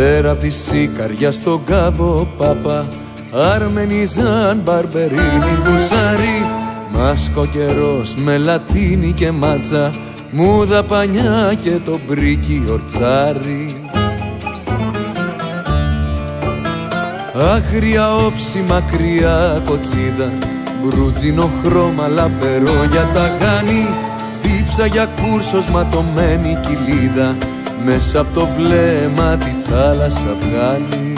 Πέρα απ' τη σίκαρια στον κάβο πάπα Αρμενιζάν, μπαρμπερίνι, γουσάρι Μάσκο καιρός με λατίνη και μάτσα Μου πανιά και το μπρίκι ορτσάρι. Άγρια όψη μακριά κοτσίδα Μπρουτζίνο χρώμα λαμπερό για τα γάνη Δίψα για κούρσος ματωμένη κοιλίδα Μέσα από το βλέμμα τη θάλασσα βγάλει.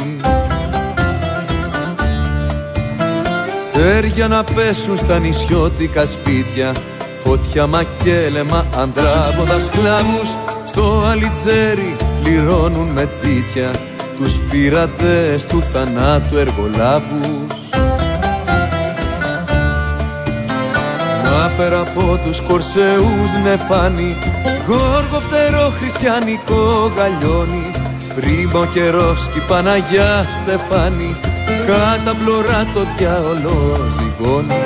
Φέρια να πέσουν στα νησιώτικα σπίτια Φωτιά μακέλεμα ανδράβοντα σκλάβους Στο αλιτζέρι πληρώνουν με τσίτια Τους πειρατές του θανάτου εργολάβους. Μα πέρα από τους κορσεούς νεφάνι Γόργο φτερό χριστιανικό γαλιόνι Πρίμπο καιρός κι Παναγιά Στεφάνη Κάτα πλωρά το διάολο ζυγώνει.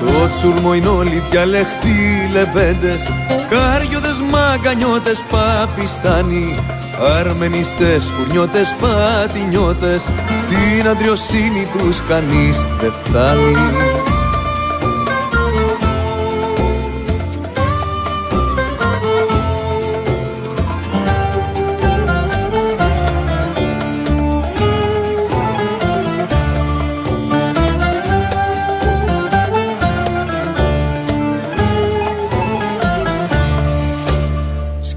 Το τσουρμό είναι όλοι διαλεχτοί λεβέντες Κάριοδες μαγκανιώτες παπιστάνοι Αρμενιστές, φουρνιώτες, πατινιώτες Την αντριοσύνη τους κανείς δεν φτάνει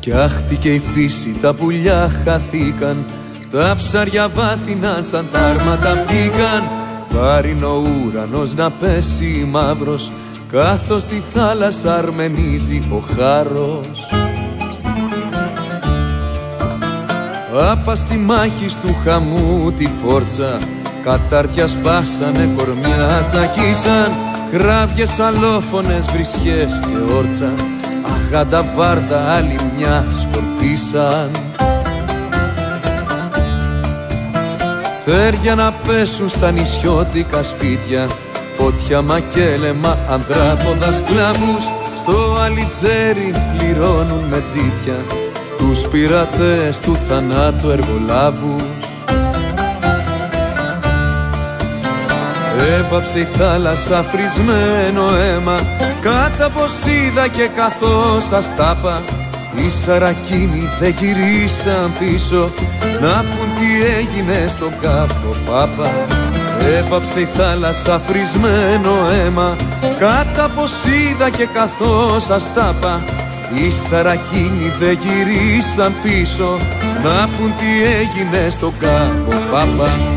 Φτιάχτηκε η φύση, τα πουλιά χαθήκαν Τα ψάρια βάθυναν σαν τα άρματα βγήκαν Πάρινο ουρανός να πέσει μαύρος Καθώς τη θάλασσα αρμενίζει ο χάρος. Άπα στη μάχη του χαμού τη φόρτσα Κατάρτια σπάσανε, κορμιά τσακίσαν. Χράβιες αλόφωνες, βρισιές και όρτσα Γάντα βάρδα άλλη μια σκορπίσαν. Φέρια να πέσουν στα νησιώτικα σπίτια Φώτια μακέλεμα ανδράποδας σκλάβους Στο αλιτζέρι πληρώνουν με τζίτια Τους πειρατές του θανάτου εργολάβους. Έβαψε η θάλασσα φρισμένο αίμα Κάτα πως είδα και καθώς αστάπα Οι σαρακίνοι δεν γυρίσαν πίσω. Να πουν τι έγινε στον κάπο πάπα. Έβαψε η θάλασσα φρισμένο αίμα. Κάτα πως είδα και καθώς αστάπα οι σαρακίνοι δεν γυρίσαν πίσω. Να πουν τι έγινε στον κάπο πάπα